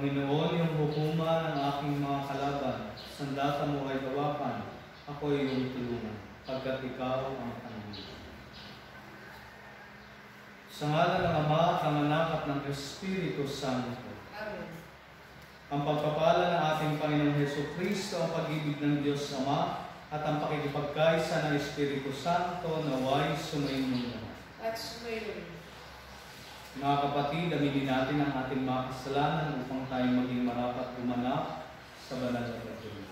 Panginoon, yung hukuman ng aking mga kalaban, sandata mo ay gawakan, ako ay iyong tulungan, pagkat ikaw ang tanggol. Sa ngalan ng Ama, ng Anak at ng Espiritu Santo, Amen. ang pagpapala ng ating Panginoong Heso Kristo, ang pag-ibig ng Diyos Ama, at ang pakikipagkaisa ng Espiritu Santo naway sumainyo naman. At sumayon. Mga kapatid, aminin natin ang ating mga kasalanan upang tayo maging marapat gumanap sa banal na pagkakas.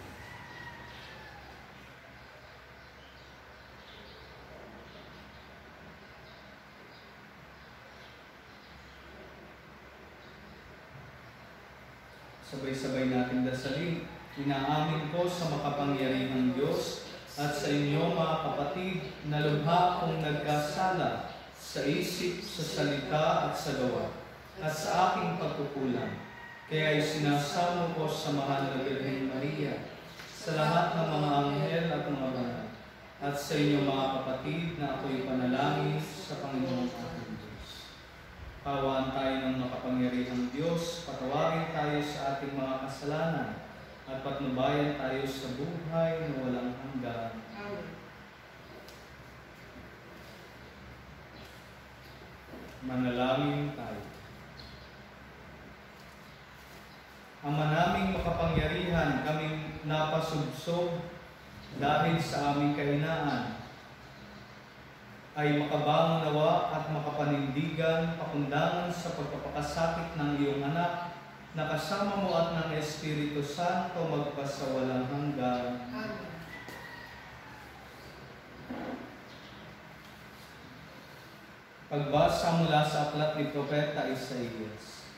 Sabay-sabay natin dasalin. Inaamin ko sa makapangyarihang Diyos at sa inyo mga kapatid na lubha kong nagkasala sa isip, sa salita at sa gawa at sa aking pagkukulang. Kaya isinasamo ko sa mahal na Birhen Maria, sa lahat ng mga anghel at mga banal, at sa inyo mga kapatid na ako'y panalangin sa Panginoon ating Diyos. Kawaan tayo ng makapangyarihang Diyos, patawarin tayo sa ating mga kasalanan, at patnubayan tayo sa buhay na walang hanggan. Manalangin tayo. Ama naming makapangyarihan, kaming napasubsob dahil sa aming kahinaan, ay makabangon nawa at makapanindigan pakundangan sa pagpapakasakit ng iyong anak na kasama mo at ng Espiritu Santo magpasawalang hanggan. Amen. Pagbasa mula sa aklat ni Propeta Isaías.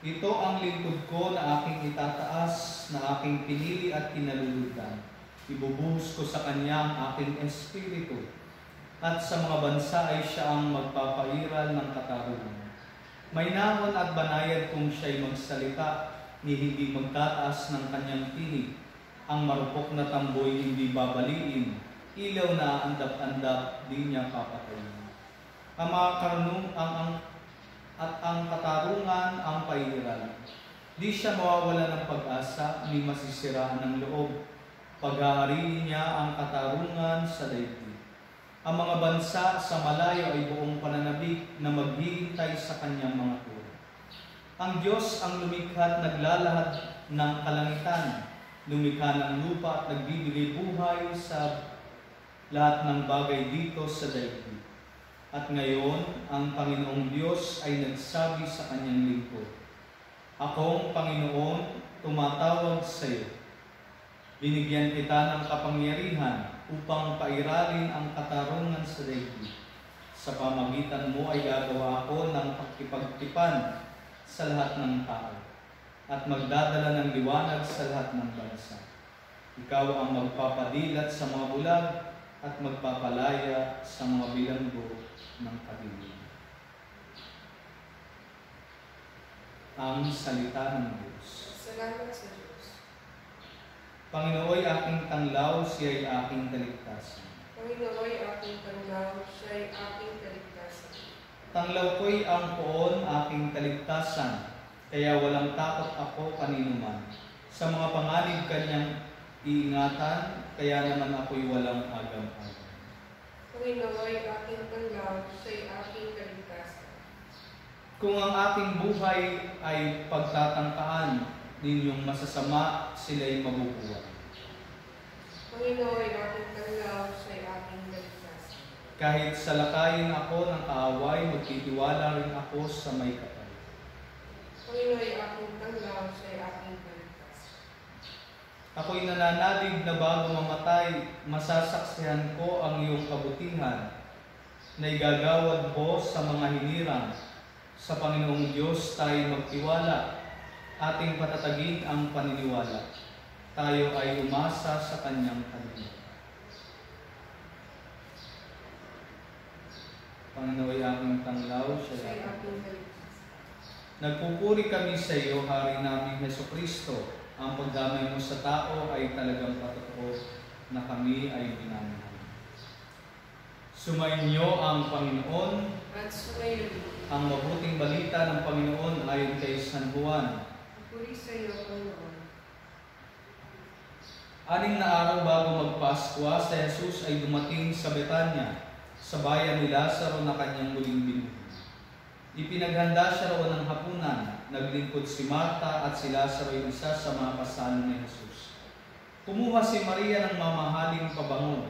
Ito ang lingkod ko na aking itataas, na aking pinili at kinalulutan. Ibubuhos ko sa kanya ang aking espiritu. At sa mga bansa ay siya ang magpapairal ng katarungan. May nahon at banayad kung siya'y magsalita, ni hindi magtataas ng kanyang tinig. Ang marupok na tamboy hindi babaliin, ilaw na andap-andap, di niya papatayin ang mga karunong ang, ang at ang katarungan ang pahiran. Di siya mawawala ng pag-asa ni masisiraan ng loob. Paghahariin niya ang katarungan sa daigdig. Ang mga bansa sa malayo ay buong pananabik na maghihintay sa kanyang mga turo. Ang Diyos ang lumikha at naglalahad ng kalangitan, lumikha ng lupa at nagbibigay buhay sa lahat ng bagay dito sa daigdig. At ngayon, ang Panginoong Diyos ay nagsabi sa kanyang lingkod, Akong Panginoon, tumatawag sa iyo. Binigyan kita ng kapangyarihan upang pairalin ang katarungan sa daigdig. Sa pamagitan mo ay gagawa ako ng pagkipagtipan sa lahat ng tao at magdadala ng liwanag sa lahat ng bansa. Ikaw ang magpapadilat sa mga bulag at magpapalaya sa mga bilanggo ng pag-ibig. Ang salita ng Diyos. Salamat sa Diyos. Panginoon aking tanglaw, siya ay aking kaligtasan. Panginoon aking tanglaw, siya ay aking kaligtasan. Tanglaw ko'y ang poon aking kaligtasan, kaya walang takot ako kaninuman. Sa mga panganib kanyang iingatan, kaya naman ako'y walang agam-agam. Panginoon aking tanglaw, siya ay aking kaligtasan. Kung ang ating buhay ay pagtatangkaan ninyong masasama, sila'y mabubuhay. Panginoon aking tanglaw, siya ay aking kaligtasan. Kahit salakayin ako ng kaaway, magtitiwala rin ako sa may kapal. Panginoon aking tanglaw, siya ay aking. Ako'y nananalig na bago mamatay, masasaksihan ko ang iyong kabutihan na igagawad mo sa mga hinirang. Sa Panginoong Diyos tayo magtiwala, ating patatagin ang paniniwala. Tayo ay umasa sa Kanyang kalunan. Panginoon ay aking tanglaw, siya ay. Nagpupuri kami sa iyo, Hari namin Heso Kristo. Ang pagdamay mo sa tao ay talagang patotoo na kami ay minamahal. Sumainyo ang Panginoon, At sumayon, ang mabuting balita ng Panginoon ayon kay San Juan. Puri sa iyo, Panginoon. Anim na araw bago magpaskwa, si Jesus ay dumating sa Betanya, sa bayan ni Lazaro na kanyang muling binuhay. Ipinaghanda siya roon ng hapunan, naglingkod si Marta at si Lazaro ay isa sa mga kasalo ni Jesus. Kumuha si Maria ng mamahaling pabango,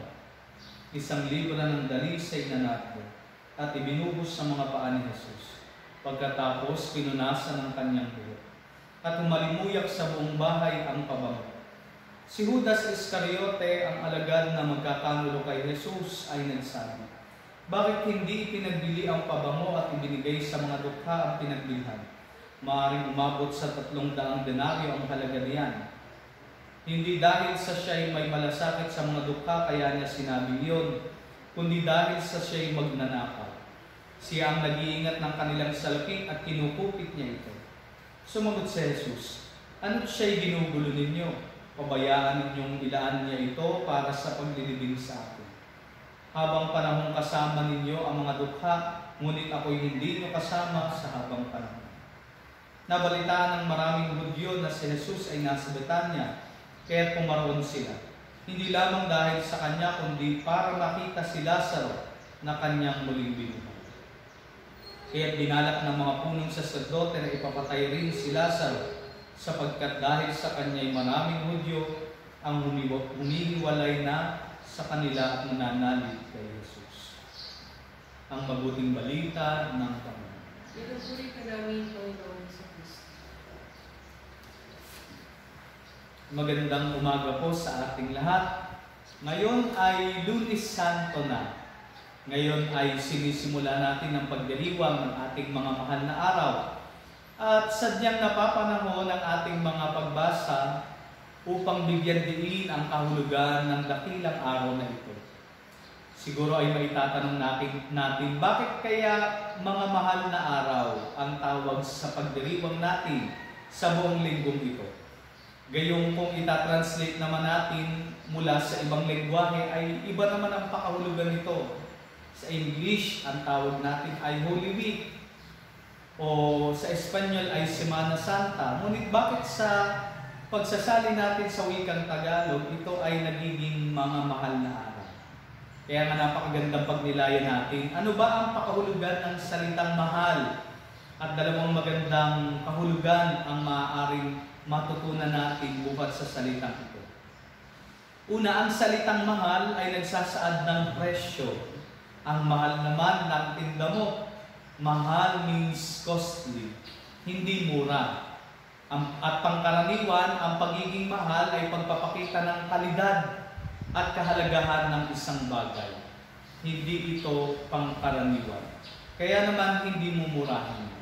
isang libra ng dalisay na nardo, at ibinubos sa mga paa ni Jesus. Pagkatapos, pinunasan ng kanyang buhok, at umalimuyak sa buong bahay ang pabango. Si Judas Iscariote, ang alagad na magkakanulo kay Jesus, ay nagsabi, Bakit hindi ipinagbili ang pabango at ibinigay sa mga dukha ang pinagbilhan? Maaring umabot sa tatlong daang denaryo ang halaga niyan. Hindi dahil sa siya'y may malasakit sa mga dukha kaya niya sinabi yon, kundi dahil sa siya'y magnanakaw. Siya ang nag-iingat ng kanilang salapin at kinukupit niya ito. Sumagot si Jesus, Ano't siya'y ginugulo ninyo? Pabayaan ninyong ilaan niya ito para sa paglilibing sa akin. Habang panahong kasama ninyo ang mga dukha, ngunit ako'y hindi nyo kasama sa habang panahon. Nabalitaan ng maraming Hudyo na si Jesus ay nasa Betanya, kaya pumaroon sila. Hindi lamang dahil sa kanya, kundi para makita si Lazaro na kanyang muling binuhay. Kaya binalak ng mga punong saserdote na ipapatay rin si Lazaro sapagkat dahil sa kanya'y maraming Hudyo ang humihiwalay na sa kanila at nananalig kay Jesus. Ang mabuting balita ng Panginoon. Pinupuri ka namin, Panginoon sa Kristo. Magandang umaga po sa ating lahat. Ngayon ay Lunes Santo na. Ngayon ay sinisimula natin ang pagdiriwang ng ating mga mahal na araw. At sadyang napapanahon ang ating mga pagbasa upang bigyan diin ang kahulugan ng dakilang araw na ito. Siguro ay maitatanong natin, natin, bakit kaya mga mahal na araw ang tawag sa pagdiriwang natin sa buong linggong ito? Gayong kung itatranslate naman natin mula sa ibang lengguwahe ay iba naman ang pakahulugan nito. Sa English, ang tawag natin ay Holy Week. O sa Espanyol ay Semana Santa. Ngunit bakit sa pagsasali natin sa wikang Tagalog, ito ay nagiging mga mahal na araw? Kaya nga napakagandang pagnilayan natin. Ano ba ang pakahulugan ng salitang mahal? At dalawang magandang kahulugan ang maaaring matutunan natin bukat sa salitang ito. Una, ang salitang mahal ay nagsasaad ng presyo. Ang mahal naman ng tinda mo, mahal means costly, hindi mura. At pangkaraniwan, ang pagiging mahal ay pagpapakita ng kalidad at kahalagahan ng isang bagay. Hindi ito pangkaraniwan. Kaya naman hindi mumurahin.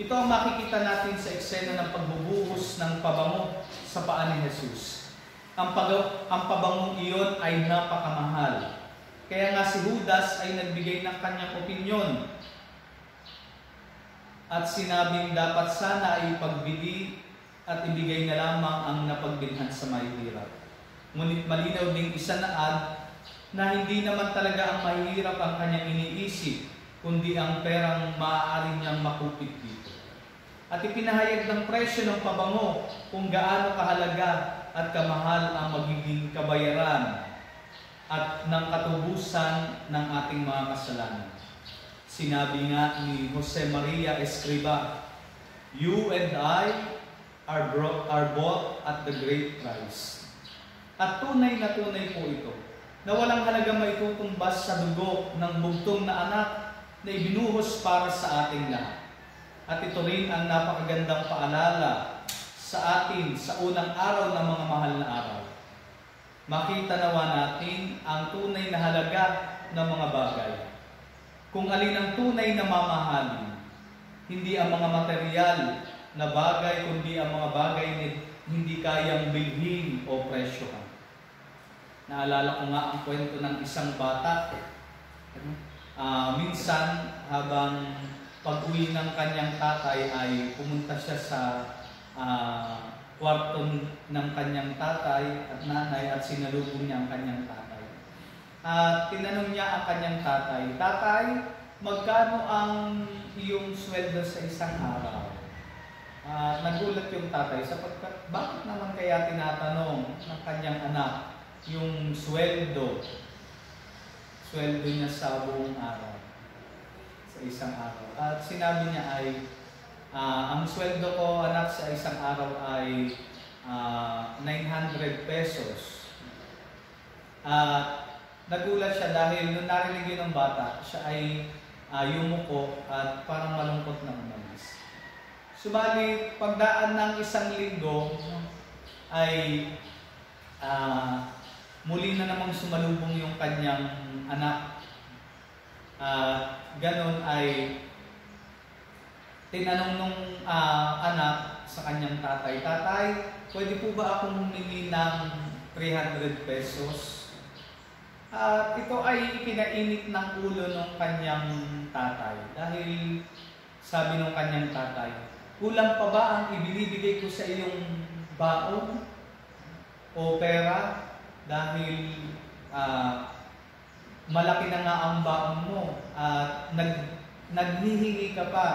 Ito ang makikita natin sa eksena ng pagbubuhos ng pabango sa paa ni Jesus. Ang, pag ang pabangong iyon ay napakamahal. Kaya nga si Judas ay nagbigay ng kanyang opinyon at sinabing dapat sana ay pagbili at ibigay na lamang ang napagbilhan sa mahihirap. Ngunit malinaw ding isanaad na hindi naman talaga ang mahihirap ang kanyang iniisip, kundi ang perang maaari niyang makupit dito. At ipinahayag ng presyo ng pabango kung gaano kahalaga at kamahal ang magiging kabayaran at ng katubusan ng ating mga kasalanan. Sinabi nga ni Jose Maria Escriba, You and I are, brought, are bought at the great price. At tunay na tunay po ito, na walang halaga maitutumbas sa dugo ng bugtong na anak na ibinuhos para sa ating lahat. At ito rin ang napakagandang paalala sa atin sa unang araw ng mga mahal na araw. Makita nawa natin ang tunay na halaga ng mga bagay. Kung alin ang tunay na mamahalin, hindi ang mga material na bagay, kundi ang mga bagay na hindi kayang bilhin o presyohan. Naalala ko nga ang kwento ng isang bata. Uh, minsan, habang pag-uwi ng kanyang tatay ay pumunta siya sa uh, kwarto ng kanyang tatay at nanay at sinalubong niya ang kanyang tatay. At tinanong niya ang kanyang tatay, Tatay, magkano ang iyong sweldo sa isang araw? Ah, nagulat yung tatay sapagkat bakit naman kaya tinatanong ng kanyang anak yung sweldo, sweldo niya sa buong araw, sa isang araw. At sinabi niya ay, ah, ang sweldo ko anak sa isang araw ay ah, 900 pesos. At nagulat siya dahil nung narinig yun ng bata, siya ay ah, yumuko at parang malungkot na umalis. Subalit, pagdaan ng isang linggo, ay ah, muli na namang sumalubong yung kanyang anak. At ganon ay tinanong nung ah, anak sa kanyang tatay, Tatay, pwede po ba akong humingi ng 300 pesos? At ito ay ipinainit ng ulo ng kanyang tatay dahil sabi ng kanyang tatay, kulang pa ba ang ibinibigay ko sa iyong baon o pera dahil ah, malaki na nga ang baon mo at nag, naghihingi ka pa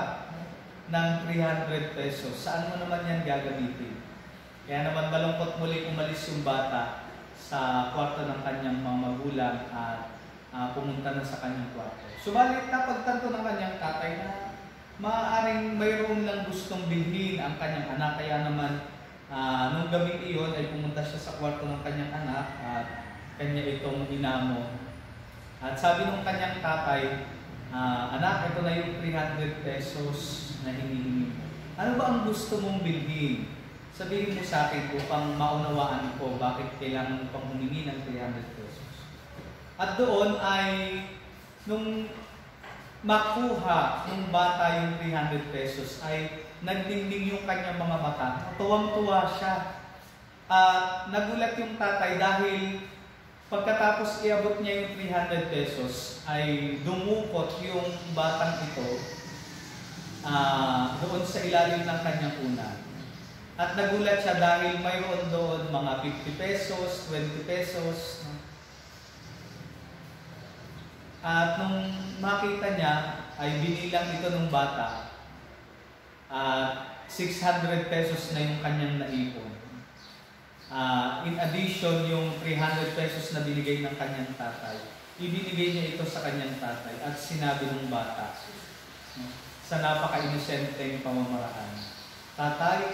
ng 300 pesos. Saan mo naman yan gagamitin? Kaya naman malungkot muli umalis yung bata sa kwarto ng kanyang mga magulang at ah, pumunta na sa kanyang kwarto. Subalit napagtanto ng kanyang tatay na maaaring mayroon lang gustong bilhin ang kanyang anak. Kaya naman ah, nung gabi iyon ay pumunta siya sa kwarto ng kanyang anak at kanya itong inamo. At sabi ng kanyang tatay, ah, anak, ito na yung 300 pesos na hinihingi mo. Ano ba ang gusto mong bilhin? Sabihin mo sa akin upang maunawaan ko bakit kailangan mo pang humingi ng 300 pesos. At doon ay, nung makuha ng bata yung 300 pesos, ay nagdingding yung kanyang mga mata. Tuwang-tuwa siya. At nagulat yung tatay dahil pagkatapos iabot niya yung 300 pesos, ay dumukot yung batang ito ah, doon sa ilalim ng kanyang unan. At nagulat siya dahil mayroon doon mga 50 pesos, 20 pesos. At nung makita niya, ay binilang ito ng bata. At 600 pesos na yung kanyang naipon. Ah, in addition, yung 300 pesos na binigay ng kanyang tatay, ibinigay niya ito sa kanyang tatay at sinabi ng bata, sa napaka-inosenteng pamamaraan, Tatay,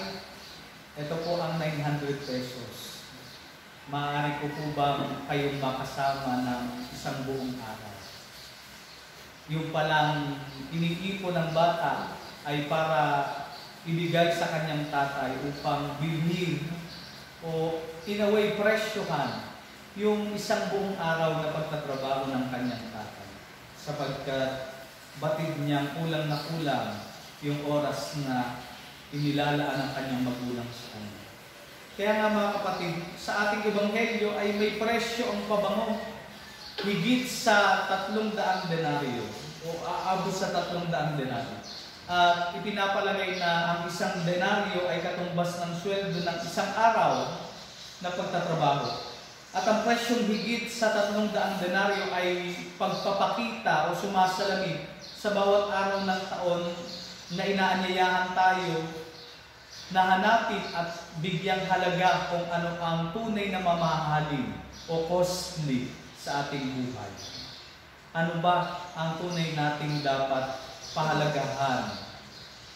ito po ang 900 pesos. Maaari ko po bang kayong makasama ng isang buong araw? Yung palang iniipon ng bata ay para ibigay sa kanyang tatay upang bilhin o in a way presyohan yung isang buong araw na pagtatrabaho ng kanyang tatay. Sapagkat batid niyang kulang na kulang yung oras na inilalaan ng kanyang magulang sa kanya. Kaya nga mga kapatid, sa ating ebanghelyo ay may presyo ang pabango. Higit sa tatlong daang denaryo o aabot sa tatlong daang denaryo. At ipinapalagay na ang isang denaryo ay katumbas ng sweldo ng isang araw na pagtatrabaho. At ang presyong higit sa tatlong daang denaryo ay pagpapakita o sumasalamin sa bawat araw ng taon na inaanyayahan tayo na hanapin at bigyang halaga kung ano ang tunay na mamahalin o costly sa ating buhay. Ano ba ang tunay nating dapat pahalagahan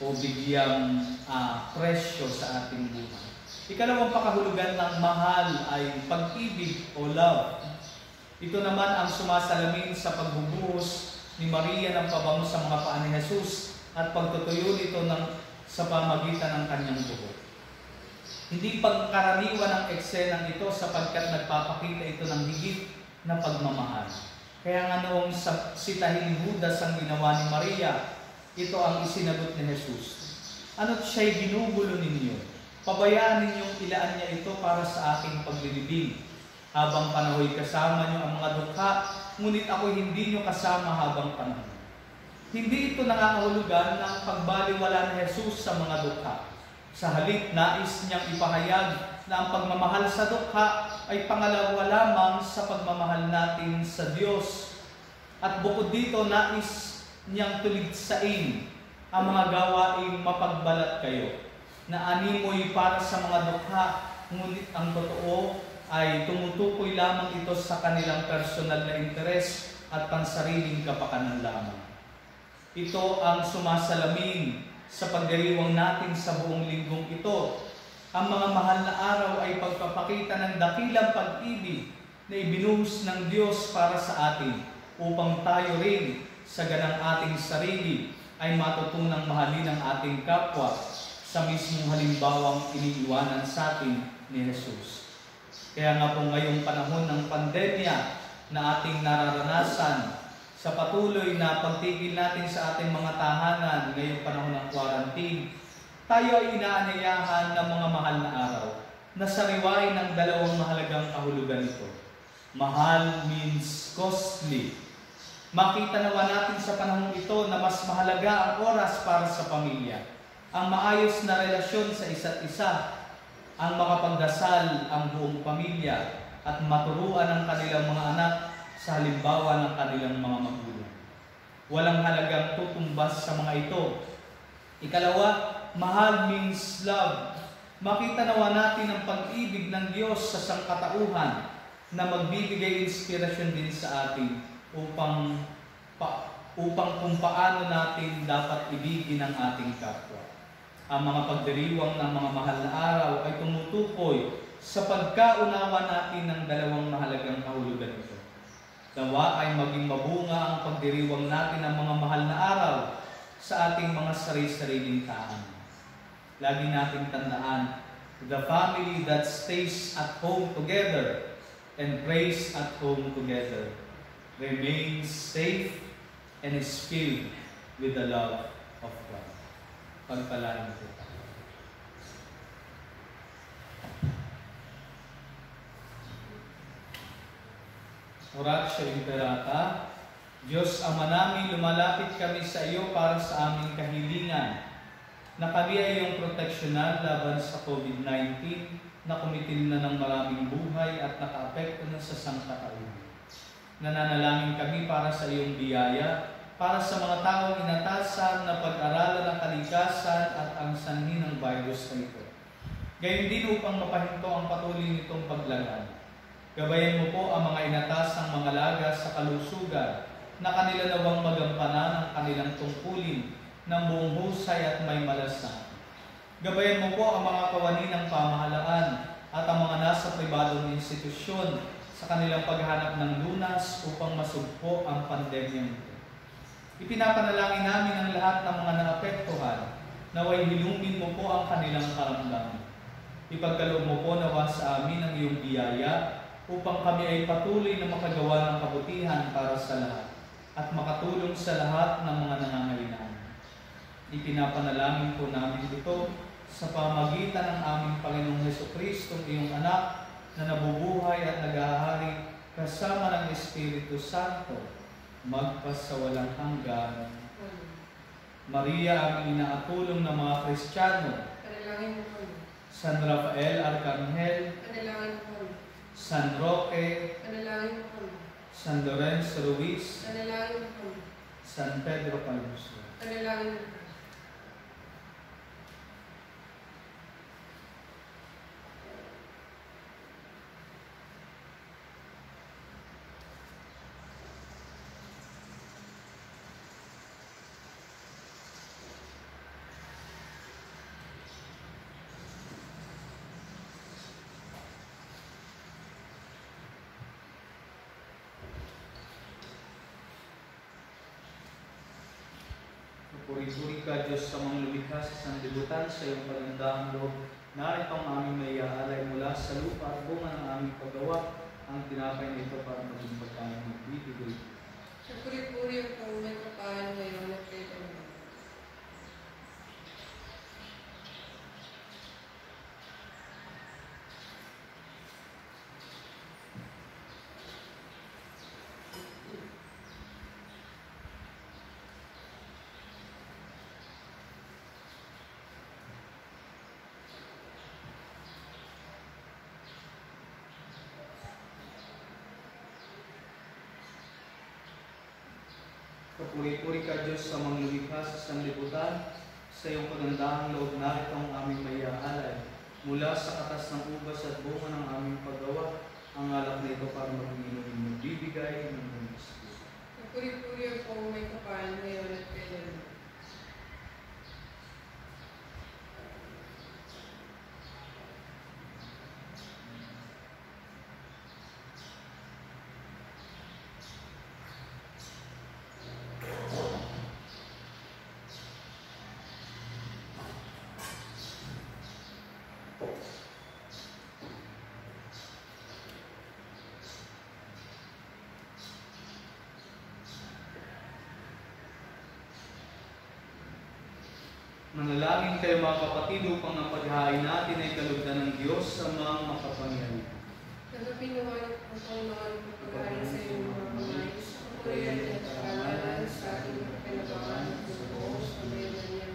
o bigyang ah, presyo sa ating buhay? Ikalawang pakahulugan ng mahal ay pag-ibig o love. Ito naman ang sumasalamin sa pagbubuhos ni Maria ng pabango sa mga paa ni Jesus at pagtutuyo nito ng, sa pamagitan ng kanyang buhok. Hindi pagkaraniwan ng eksenang ito sapagkat nagpapakita ito ng higit na pagmamahal. Kaya nga noong sitahin ni Judas ang ginawa ni Maria, ito ang isinagot ni Jesus. Ano't siya'y ginugulo ninyo? Pabayaan ninyong ilaan niya ito para sa aking paglilibing. Habang panahoy kasama niyo ang mga dukha, ngunit ako hindi niyo kasama habang panahon. Hindi ito nangangahulugan ng pagbaliwala ni Jesus sa mga dukha. Sa halip, nais niyang ipahayag na ang pagmamahal sa dukha ay pangalawa lamang sa pagmamahal natin sa Diyos. At bukod dito, nais niyang tuligsain ang mga gawaing mapagbalat kayo. na animoy para sa mga dukha, ngunit ang totoo ay tumutukoy lamang ito sa kanilang personal na interes at pansariling kapakanan lamang. Ito ang sumasalamin sa pagdiriwang natin sa buong linggong ito. Ang mga mahal na araw ay pagpapakita ng dakilang pag-ibig na ibinuhos ng Diyos para sa atin upang tayo rin sa ganang ating sarili ay matutunang mahalin ang ating kapwa sa mismong halimbawang iniiwanan sa atin ni Jesus. Kaya nga po ngayong panahon ng pandemya na ating nararanasan sa patuloy na pagtigil natin sa ating mga tahanan ngayong panahon ng quarantine, tayo ay inaanyayahan ng mga mahal na araw na sariwain ng dalawang mahalagang kahulugan ito. Mahal means costly. Makita nawa natin sa panahon ito na mas mahalaga ang oras para sa pamilya, ang maayos na relasyon sa isa't isa, ang makapagdasal ang buong pamilya at maturuan ang kanilang mga anak sa halimbawa ng kanilang mga magulang. Walang halagang tutumbas sa mga ito. Ikalawa, mahal means love. Makita nawa natin ang pag-ibig ng Diyos sa sangkatauhan na magbibigay inspirasyon din sa atin upang pa, upang kung paano natin dapat ibigin ang ating kapwa. Ang mga pagdiriwang ng mga mahal na araw ay tumutukoy sa pagkaunawa natin ng dalawang mahalagang kahulugan ito. Nawa ay maging mabunga ang pagdiriwang natin ng mga mahal na araw sa ating mga sarili-sariling taan. Lagi nating tandaan, the family that stays at home together and prays at home together remains safe and is filled with the love of God pagpalain po tayo. Oratio Imperata, Diyos Ama namin, lumalapit kami sa iyo para sa aming kahilingan na kami ay laban sa COVID-19 na kumitil na ng maraming buhay at nakaapekto na sa sangkatauhan. Nananalangin kami para sa iyong biyaya para sa mga taong inatasan na pag-aralan ang kalikasan at ang sanhi ng virus na ito. Gayun din upang mapahinto ang patuloy nitong paglagan. Gabayan mo po ang mga inatasang mga laga sa kalusugan na kanila nawang magampanan ang kanilang tungkulin ng buong husay at may malasang. Gabayan mo po ang mga kawani ng pamahalaan at ang mga nasa pribadong institusyon sa kanilang paghanap ng lunas upang masugpo ang pandemyang ito. Ipinapanalangin namin ang lahat ng mga naapektuhan, naway hilungin mo po ang kanilang karamdaman. Ipagkaloob mo po nawa sa amin ang iyong biyaya upang kami ay patuloy na makagawa ng kabutihan para sa lahat at makatulong sa lahat ng mga nangangailangan. Ipinapanalangin po namin ito sa pamagitan ng aming Panginoong Heso Kristo, iyong anak, na nabubuhay at nagahari kasama ng Espiritu Santo magpasawalang hanggan. Maria ang inaatulong ng mga Kristiyano. San Rafael Arcangel. San Roque. San Lorenzo Ruiz. San Pedro Calbuso. Puri-puri ka Diyos sa mga lumikha sa sanlibutan sa iyong pagandang loob. Narito ang aming may aalay mula sa lupa at bunga ng aming paggawa ang tinapay nito para maging pagkain magbibigay. Sa puri-puri ang kong may kapahan ngayon at kailanman. Kapuri-puri ka Diyos sa mga lumikha sa sanlibutan, Sa iyong kagandahang loob na itong aming mayaalay. Mula sa katas ng ubas at bunga ng aming paggawa, ang alak na ito para maging inumin bibigay ng mga Espiritu. Puri-puri po may kapal ngayon at kailan. Manalangin kayo mga kapatid upang ang paghahain natin ay kalugdan ng Diyos sa mga makapangyarihan. Naman ang Panginoon ang pagkain sa iyong mga sa kapurihan at karangalan sa ating mga pinabangan at sa niya.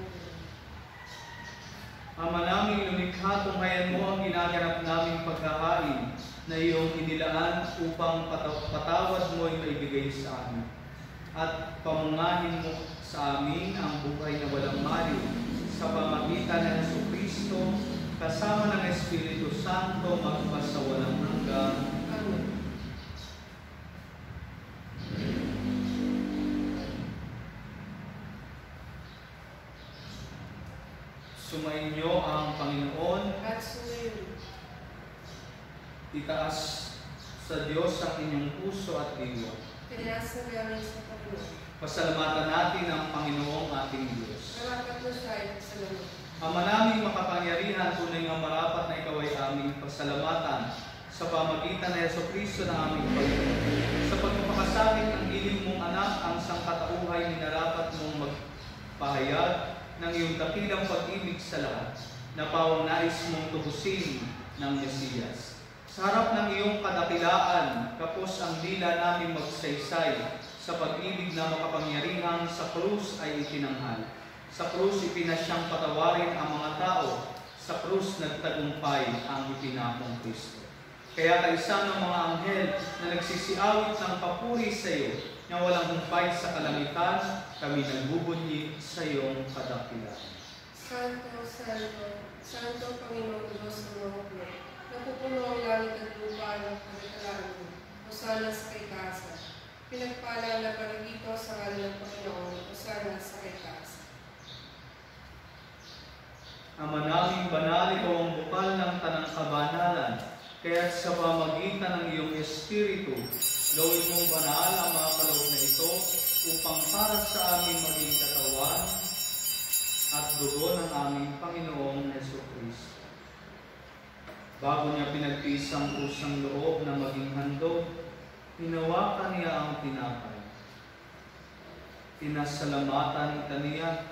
Ama namin lumikha, tunghayan mo ang ginaganap naming paghahain na iyong inilaan upang pataw- patawad mo ay maibigay sa amin. At pamungahin mo sa amin ang buhay na walang mali sa pamagitan ng Yesu Kristo kasama ng Espiritu Santo magpas sa walang hanggan. Amen. Sumainyo ang Panginoon, At sumayon, itaas sa Diyos ang inyong puso at diwa. tinasa namin sa Panginoon. Pasalamatan natin ang Panginoong ating Diyos. Na siya ay salamat. Ama naming makapangyarihan, tunay nga marapat na ikaw ay aming pasalamatan sa pamagitan ng Yeso Kristo na aming Panginoon. Sa pagpapakasakit ng ilim mong anak, ang sangkatauhay ni narapat mong magpahayag ng iyong dakilang pag-ibig sa lahat, na pawang nais mong tubusin ng Mesiyas. Sa harap ng iyong kadakilaan, kapos ang dila namin magsaysay sa pag-ibig na makapangyarihan sa krus ay itinanghal. Sa krus ipinasyang patawarin ang mga tao. Sa krus nagtagumpay ang ipinakong Kristo. Kaya kaisa ng mga anghel na nagsisiawit ng papuri sa iyo na walang humpay sa kalangitan, kami nagbubunyi sa iyong kadakilaan. Santo, Santo, Santo Panginoong Diyos ng mga hukbo, napupuno ang langit at lupa ng pagkakalaan mo. Osana sa kay. Pinagpala na parigito sa ngalan ng Panginoon. Osana sa kay Kasa. Ama naming banal, ikaw ang bukal ng tanang kabanalan. Kaya sa pamagitan ng iyong Espiritu, gawin mong banal ang mga kaloob na ito upang para sa amin maging katawan at dugo ng aming Panginoong Yeso Kristo. Bago niya pinagtiis ang pusang loob na maging handog, hinawakan niya ang tinapay. Pinasalamatan kaniya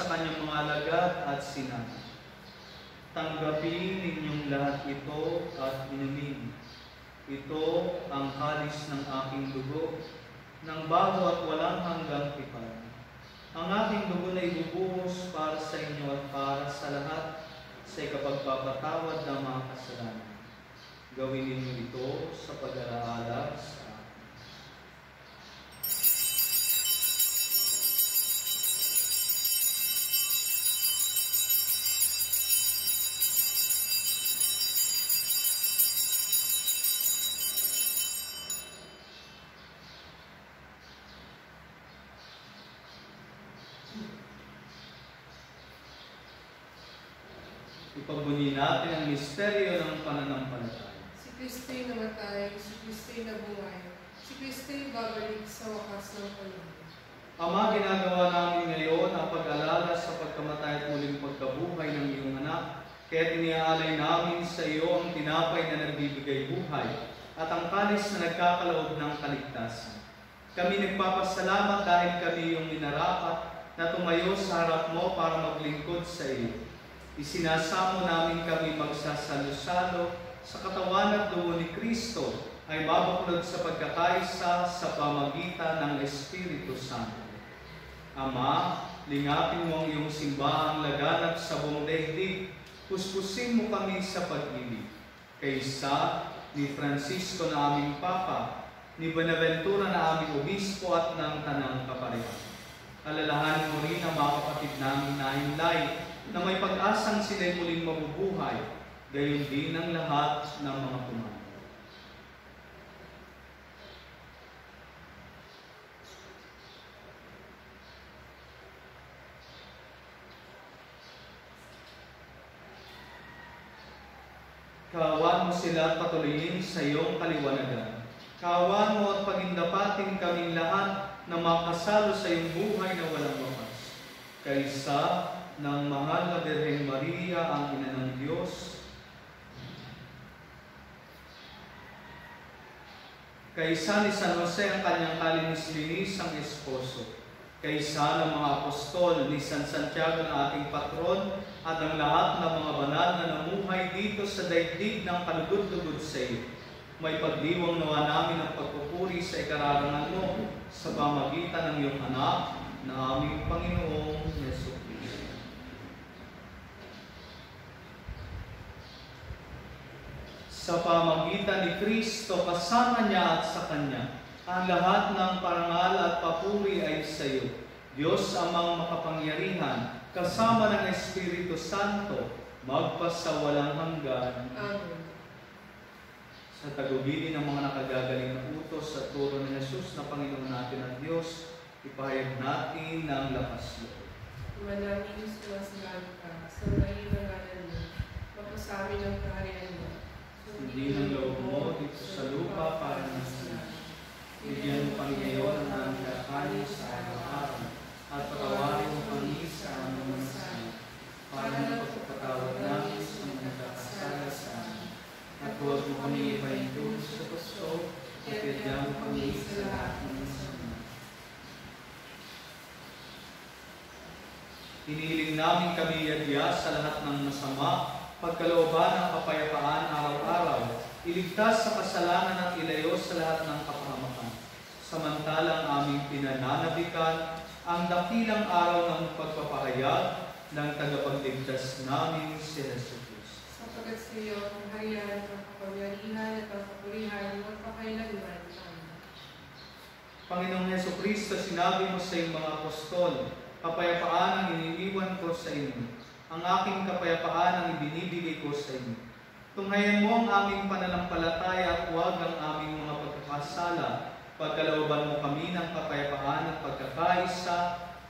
sa kanyang mga alagad at sinabi, Tanggapin ninyong lahat ito at inumin. Ito ang kalis ng aking dugo, ng bago at walang hanggang tipan. Ang aking dugo na ibubuhos para sa inyo at para sa lahat sa ikapagpapatawad ng mga kasalanan. Gawin ninyo ito sa pag-alaala sa akin. Ipagbunyi natin ang misteryo ng pananampalataya. Si Kristo'y namatay, si Kristo'y nabuhay, si Kristo'y babalik sa wakas ng panahon. Ama, ginagawa namin ngayon ang pag-alala sa pagkamatay at muling pagkabuhay ng iyong anak. Kaya iniaalay namin sa iyo ang tinapay na nagbibigay buhay at ang kalis na nagkakaloob ng kaligtasan. Kami nagpapasalamat dahil kami yung minarapat na tumayo sa harap mo para maglingkod sa iyo. Isinasamo namin kami magsasalo-salo sa katawan at dugo ni Kristo ay mabuklod sa pagkakaisa sa pamagitan ng Espiritu Santo. Ama, lingapin mo ang iyong simbahang laganap sa buong daigdig. Puspusin mo kami sa pag-ibig. Kaysa ni Francisco na aming Papa, ni Benaventura na aming Obispo at ng Tanang Kapareha. Alalahanin mo rin ang mga kapatid namin na hinlay na may pag-asang sila'y muling mabubuhay, gayon din ang lahat ng mga tumayo. Kawan mo sila at patuloyin sa iyong kaliwanagan. Kawan mo at pagindapatin kaming lahat na makasalo sa iyong buhay na walang wakas. Kaysa ng mahal na Birheng Maria, ang ina ng Diyos, kaysa ni San Jose ang kanyang kalinis-linis ang esposo, kaysa ng mga apostol ni San Santiago na ating patron at ang lahat ng mga banal na namuhay dito sa daigdig ng kalugod-lugod sa iyo. May pagdiwang nawa namin ang pagpupuri sa ikararangan mo sa pamagitan ng iyong anak na aming Panginoong Yeso Cristo. Sa pamagitan ni Kristo, kasama niya at sa Kanya, ang lahat ng parangal at papuri ay sa iyo. Diyos amang makapangyarihan, kasama ng Espiritu Santo, magpasawalang hanggan. Amen. Sa tagubili ng mga nakagagaling na utos at turo ni Jesus na Panginoon natin ang Diyos, ipahayag natin ng lakas loob. Manangin sumasalan ka, sa ngayon ng ngalan mo, mapasamin ang kaharian mo. Hindi ng loob mo dito sa lupa para ng sana. Bigyan mo kami ngayon ng aming kakanin sa araw-araw at patawarin mo kami sa aming mga sala para ng pagpapatawad namin sa mga nagkakasala sa amin. At huwag mo kami ipaintulog sa gusto at bigyan mo kami sa lahat ng masama. Hinihiling namin kami yadya sa lahat ng masama, pagkalooban ng kapayapaan araw-araw, iligtas sa kasalanan at ilayo sa lahat ng kapahamakan. Samantalang aming pinananabikan ang dakilang araw ng pagpapahayag ng tagapagligtas namin si Jesus Cristo. Sapagat sa iyo ang hariyan, ang kapangyarihan at ang kapurihan magpakailanman. Panginoong Heso Kristo, sinabi mo sa iyong mga apostol, kapayapaan ang iniiwan ko sa inyo. Ang aking kapayapaan ang ibinibigay ko sa inyo. Tunghayan mo ang aming pananampalataya at huwag ang aming mga pagkakasala. Pagkalooban mo kami ng kapayapaan at pagkakaisa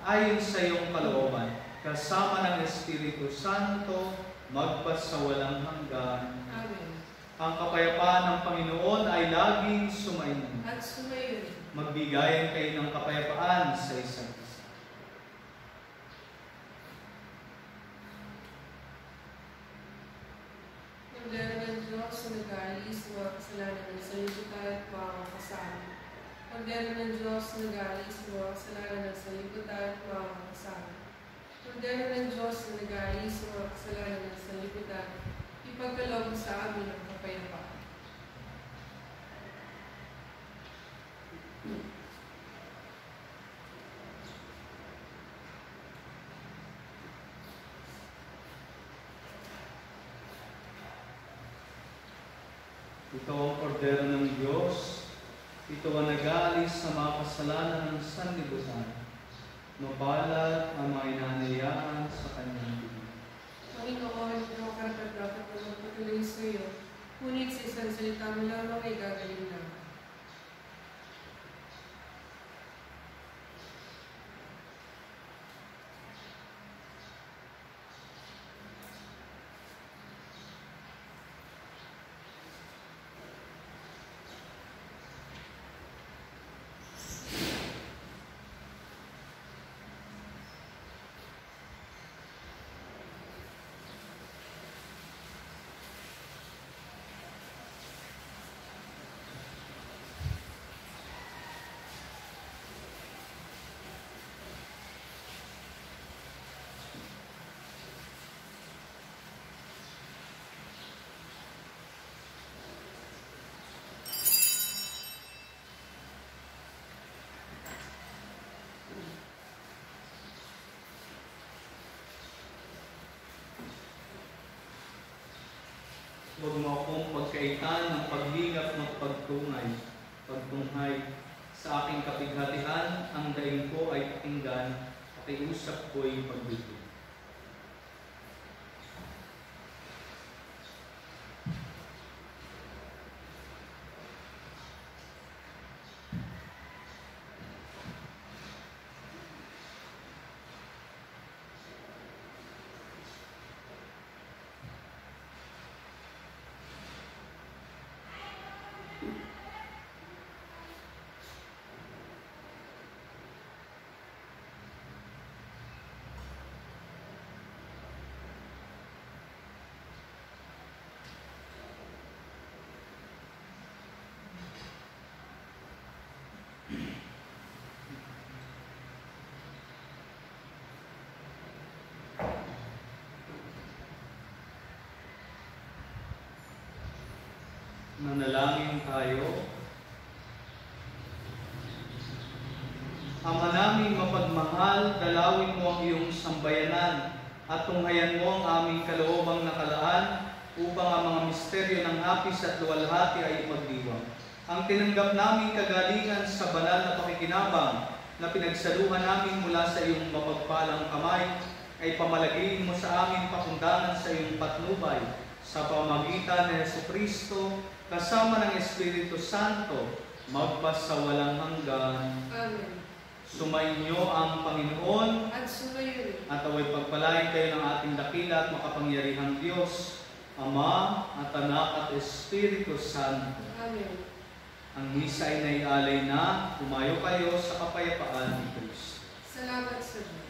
ayon sa iyong kalooban. Kasama ng Espiritu Santo, magpasawalang hanggan. Amen. Ang kapayapaan ng Panginoon ay laging sumainyo. At sumayon, Magbigayan kayo ng kapayapaan sa isa't isa. Pagdara ng Diyos na mga kasalanan ng sanlibutan at mga kasama. Pagdara ng Diyos na nag-aalis ng mga kasalanan ng sanlibutan at mga kasama. Pagdara ng Diyos na nag-aalis ng mga kasalanan ng sanlibutan, ipagkaloob mo sa amin ang kapayapaan. Ito ang kordero ng Diyos. Ito ang nag-aalis sa mga kasalanan ng sanlibutan. Mabalat ang mga inanayaan sa kanyang bibig. Panginoon, ikaw ang karapat-dapat na magpatuloy sa iyo. Ngunit sa isang salita mo lamang ay gagaling na. Huwag mo akong pagkaitan ng paghingap ng pagtungay, pagtunghay. Sa aking kapighatian, ang daing ko ay pakinggan, pakiusap ko'y pagbibig. Manalangin tayo. Ama namin mapagmahal, dalawin mo ang iyong sambayanan at tunghayan mo ang aming kaloobang nakalaan upang ang mga misteryo ng hapis at luwalhati ay ipagdiwang. Ang tinanggap naming kagalingan sa banal na pakikinabang na pinagsaluhan namin mula sa iyong mapagpalang kamay ay pamalagin mo sa aming pakundangan sa iyong patnubay sa pamagitan ni Yesu Kristo kasama ng Espiritu Santo magpasawalang hanggan. Amen. Sumainyo ang Panginoon At sumayon. at away pagpalain kayo ng ating dakila at makapangyarihang Diyos, Ama at Anak at Espiritu Santo. Amen. Ang misa ay naialay na, tumayo kayo sa kapayapaan ni Kristo. Salamat sa Diyos.